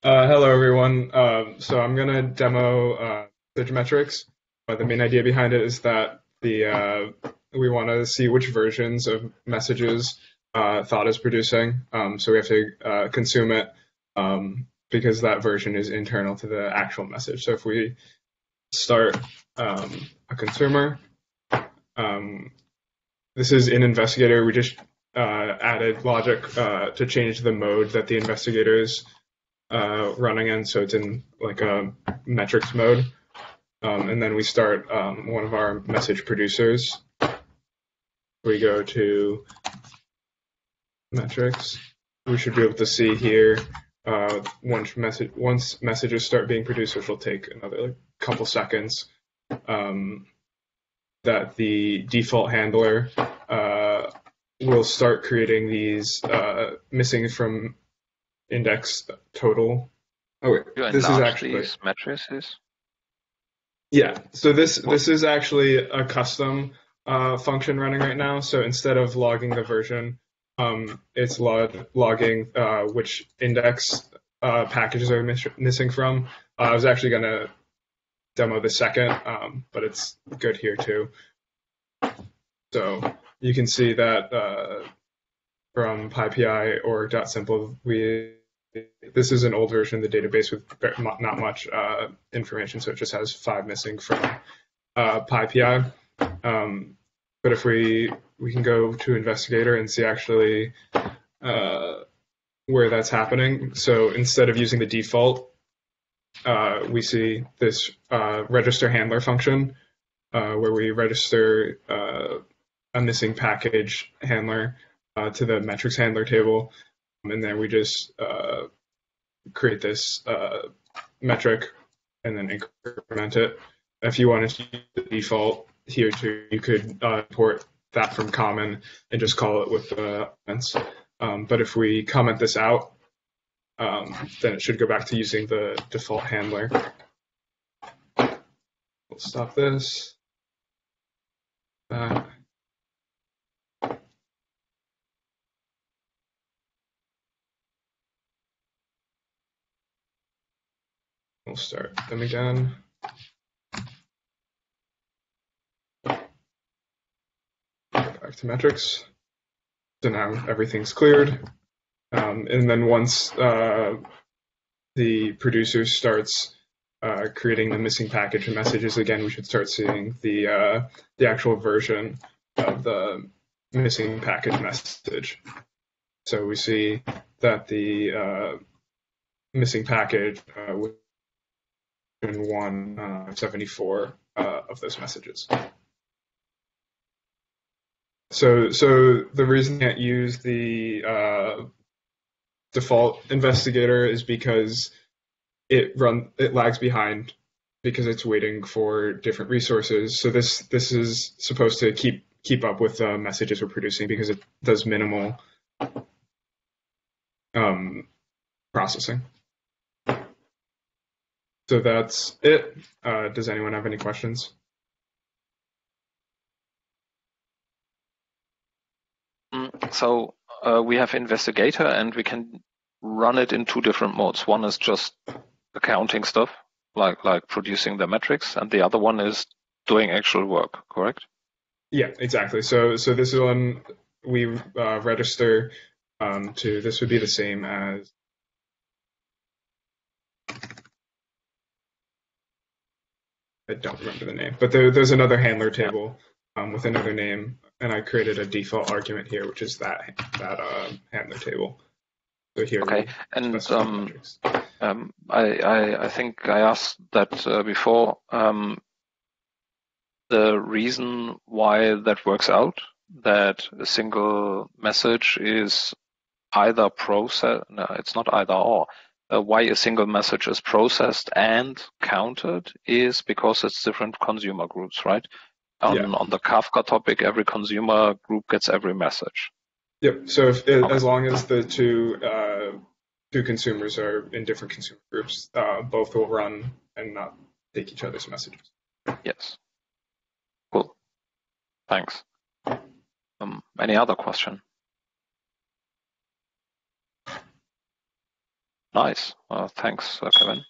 Uh, hello, everyone. Um, so I'm going to demo uh, Metrics. But the main idea behind it is that the uh, we want to see which versions of messages uh, Thoth is producing. Um, so we have to uh, consume it um, because that version is internal to the actual message. So if we start um, a consumer, um, this is in Investigator. We just uh, added logic uh, to change the mode that the investigators uh, running in. So it's in like a metrics mode. Um, and then we start um, one of our message producers. We go to metrics. We should be able to see here uh, once, message, once messages start being produced, which will take another like, couple seconds, um, that the default handler uh, will start creating these uh, missing from index total. Oh wait, this is actually matrices. Yeah, so this this is actually a custom uh, function running right now. So instead of logging the version, um, it's log logging uh, which index uh, packages are miss missing from. Uh, I was actually gonna demo the second, um, but it's good here too. So you can see that uh, from PyPI or .simple, we this is an old version of the database with not much uh, information, so it just has five missing from uh, PyPI. Um, but if we we can go to investigator and see actually uh, where that's happening. So instead of using the default, uh, we see this uh, register handler function uh, where we register uh, a missing package handler to the metrics handler table and then we just uh, create this uh, metric and then increment it. If you wanted to use the default here too, you could uh, import that from common and just call it with the comments. Um, but if we comment this out, um, then it should go back to using the default handler. We'll stop this. That. We'll start them again. Back to metrics. So now everything's cleared. Um, and then once uh, the producer starts uh, creating the missing package and messages again, we should start seeing the uh, the actual version of the missing package message. So we see that the uh, missing package uh, one uh, 74 uh, of those messages. So, so the reason can't use the uh, default investigator is because it run it lags behind because it's waiting for different resources. So this this is supposed to keep keep up with the messages we're producing because it does minimal um, processing. So that's it. Uh, does anyone have any questions? Mm, so uh, we have investigator and we can run it in two different modes. One is just accounting stuff, like like producing the metrics, and the other one is doing actual work. Correct? Yeah, exactly. So so this is one we uh, register um, to. This would be the same as I don't remember the name, but there, there's another handler table um, with another name, and I created a default argument here, which is that that uh, handler table. So here. Okay, and um, um, I, I, I think I asked that uh, before. Um, the reason why that works out, that a single message is either process. No, it's not either or uh, why a single message is processed and counted is because it's different consumer groups, right? On, yeah. on the Kafka topic, every consumer group gets every message. Yep. So if, okay. as long as the two uh, two consumers are in different consumer groups, uh, both will run and not take each other's messages. Yes. Cool. Thanks. Um, any other question? Nice. Well, thanks, uh, Kevin.